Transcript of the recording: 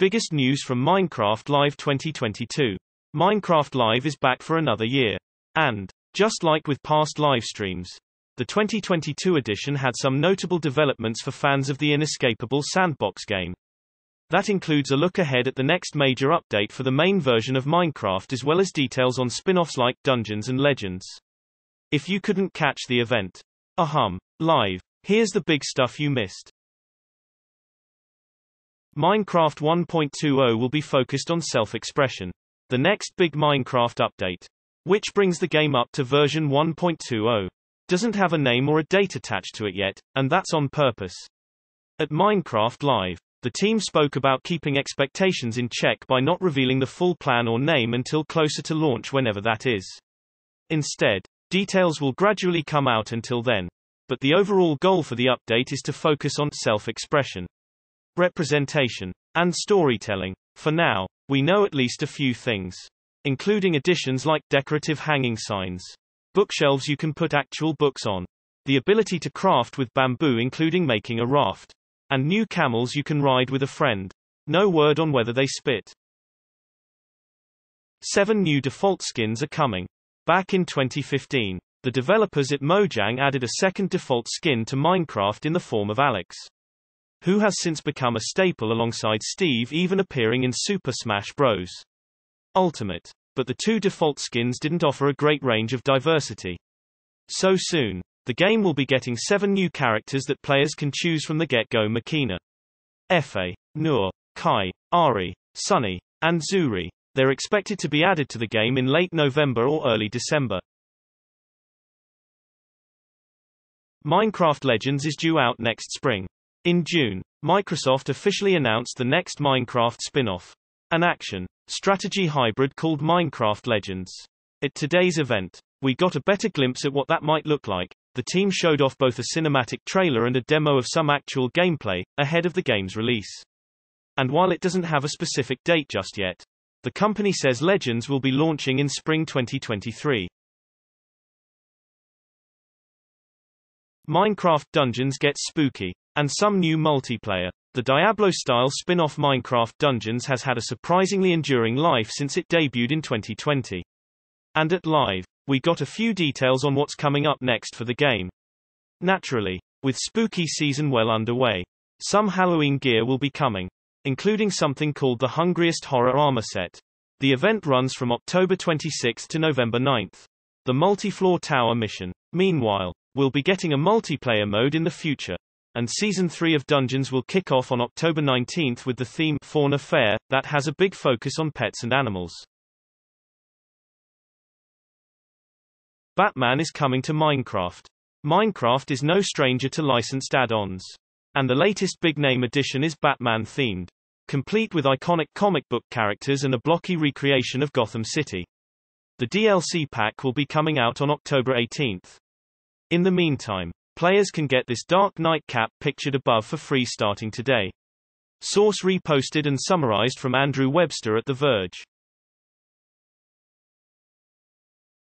Biggest news from Minecraft Live 2022. Minecraft Live is back for another year. And, just like with past live streams, the 2022 edition had some notable developments for fans of the inescapable sandbox game. That includes a look ahead at the next major update for the main version of Minecraft as well as details on spin-offs like Dungeons and Legends. If you couldn't catch the event, ahum, live, here's the big stuff you missed. Minecraft 1.20 will be focused on self-expression. The next big Minecraft update, which brings the game up to version 1.20, doesn't have a name or a date attached to it yet, and that's on purpose. At Minecraft Live, the team spoke about keeping expectations in check by not revealing the full plan or name until closer to launch whenever that is. Instead, details will gradually come out until then. But the overall goal for the update is to focus on self-expression representation, and storytelling. For now, we know at least a few things. Including additions like decorative hanging signs, bookshelves you can put actual books on, the ability to craft with bamboo including making a raft, and new camels you can ride with a friend. No word on whether they spit. Seven new default skins are coming. Back in 2015, the developers at Mojang added a second default skin to Minecraft in the form of Alex who has since become a staple alongside Steve even appearing in Super Smash Bros. Ultimate. But the two default skins didn't offer a great range of diversity. So soon, the game will be getting seven new characters that players can choose from the get-go Makena. Efe, Noor, Kai, Ari, Sunny, and Zuri. They're expected to be added to the game in late November or early December. Minecraft Legends is due out next spring. In June, Microsoft officially announced the next Minecraft spin-off, an action, strategy hybrid called Minecraft Legends. At today's event, we got a better glimpse at what that might look like. The team showed off both a cinematic trailer and a demo of some actual gameplay, ahead of the game's release. And while it doesn't have a specific date just yet, the company says Legends will be launching in spring 2023. Minecraft Dungeons gets spooky. And some new multiplayer. The Diablo-style spin-off Minecraft Dungeons has had a surprisingly enduring life since it debuted in 2020. And at Live, we got a few details on what's coming up next for the game. Naturally, with spooky season well underway, some Halloween gear will be coming, including something called the Hungriest Horror Armor Set. The event runs from October 26 to November 9. The multi-floor tower mission, meanwhile, will be getting a multiplayer mode in the future and Season 3 of Dungeons will kick off on October 19 with the theme Fauna Faire, that has a big focus on pets and animals. Batman is coming to Minecraft. Minecraft is no stranger to licensed add-ons. And the latest big-name addition is Batman-themed. Complete with iconic comic book characters and a blocky recreation of Gotham City. The DLC pack will be coming out on October 18. In the meantime, Players can get this Dark Knight cap pictured above for free starting today. Source reposted and summarized from Andrew Webster at The Verge.